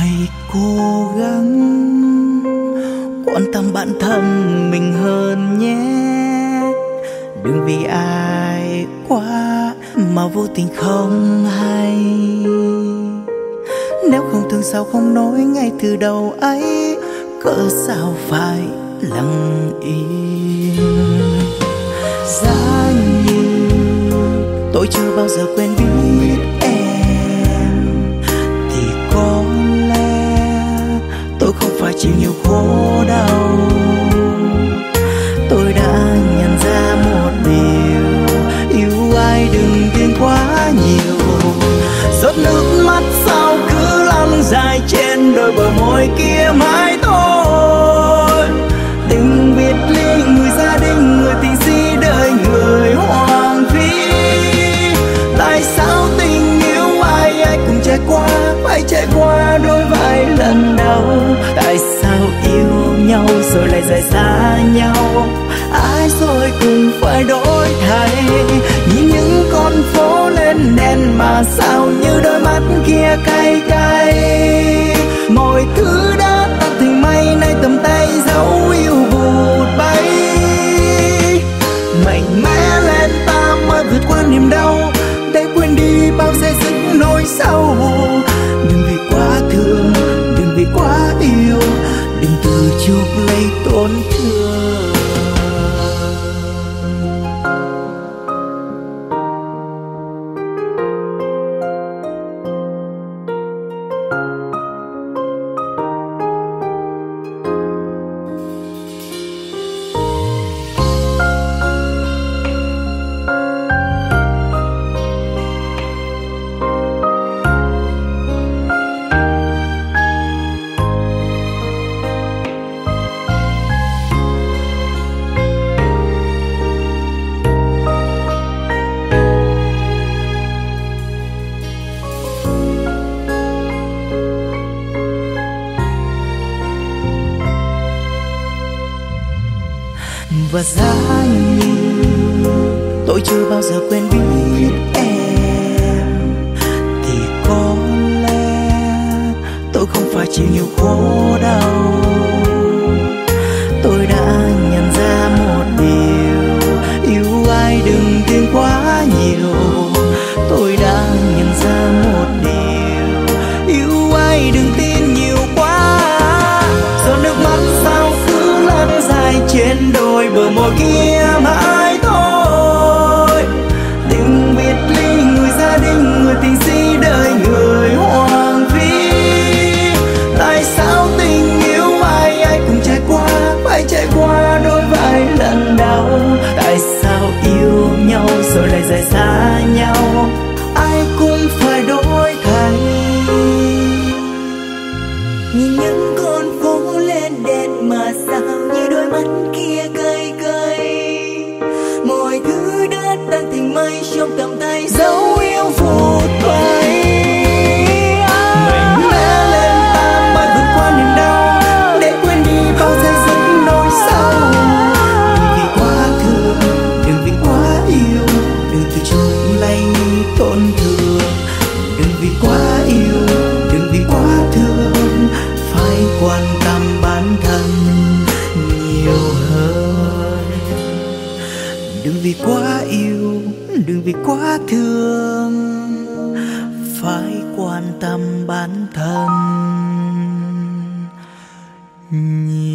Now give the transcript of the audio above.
hãy cố gắng quan tâm bản thân mình hơn nhé. Đừng vì ai quá mà vô tình không hay. Nếu không thương sao không nói ngay từ đầu ấy, Cớ sao phải lặng im giá như tôi chưa bao giờ quên biết. Nhiều khổ đau. Tôi đã nhận ra một điều, yêu ai đừng tin quá nhiều. Giọt nước mắt sao cứ lăn dài trên đôi bờ môi kia. Rồi lại rời xa nhau. Ai rồi cũng phải đổi thay. Nhìn những con phố lên đèn mà sao như đôi mắt kia cay cay. Mọi thứ đã tan thành mây, nay tầm tay dấu yêu vụt bay. Mạnh mẽ lên ta mới vượt qua niềm đau và giá như tôi chưa bao giờ quên biết em. Thì có lẽ tôi không phải chịu nhiều khổ đau. Đừng vì quá yêu đừng vì quá thương phải quan tâm bản thân. Nhiều